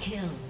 kill.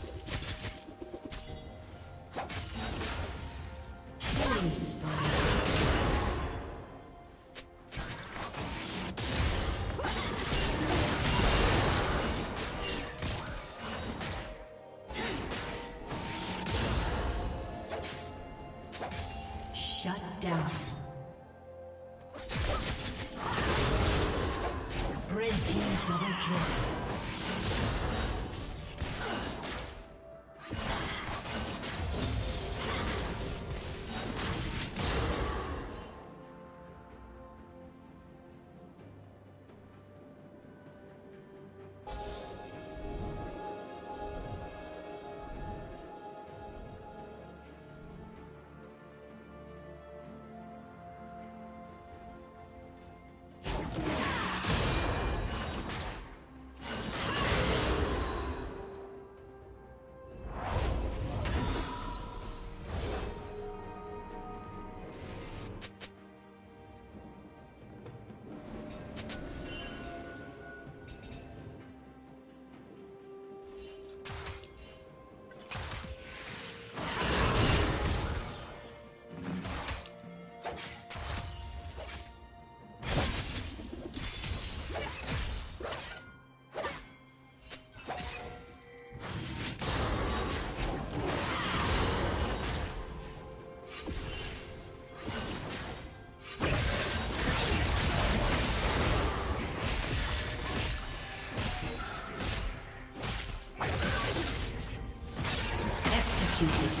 Executed.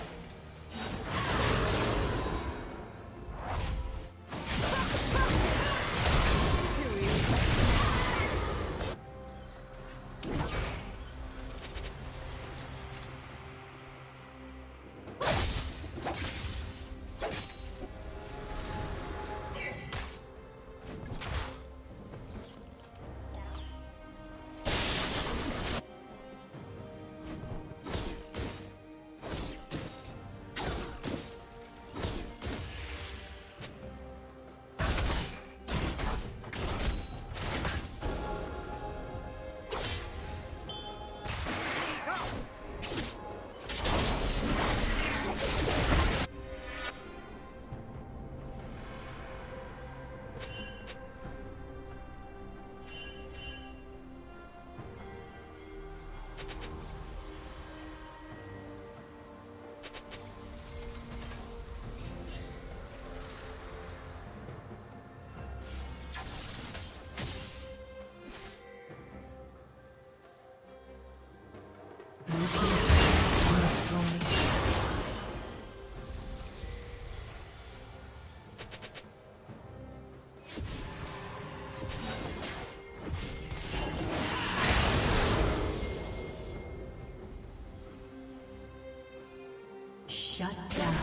Shut down.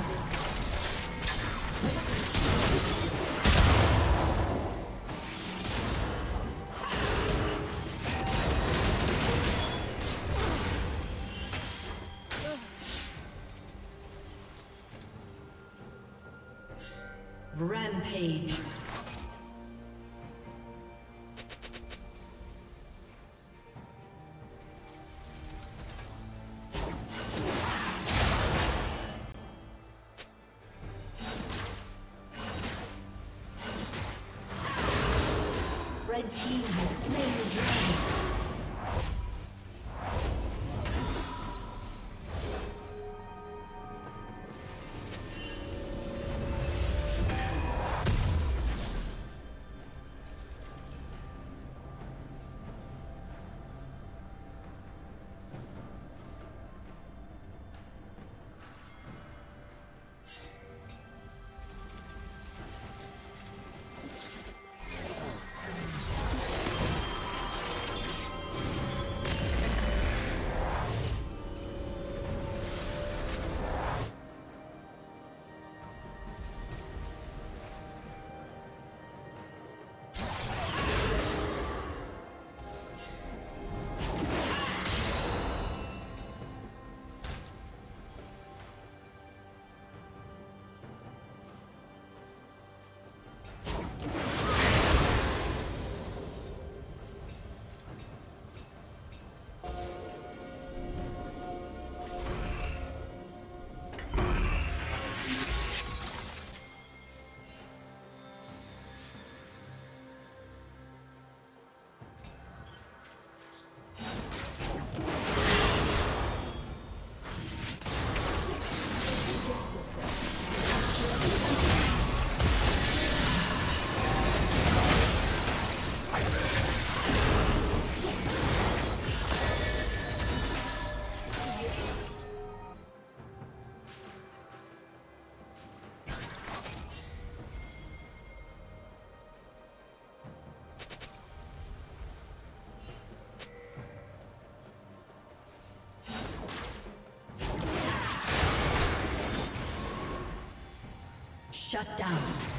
Rampage. Shut down.